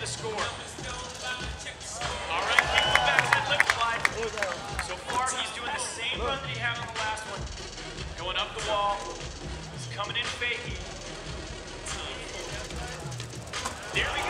the score. All right, kick the backside lip slide. So far, he's doing the same run that he had on the last one. Going up the wall. He's coming in faking. There we go.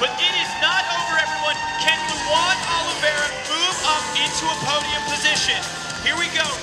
But it is not over, everyone. Can Luan Oliveira move up into a podium position? Here we go.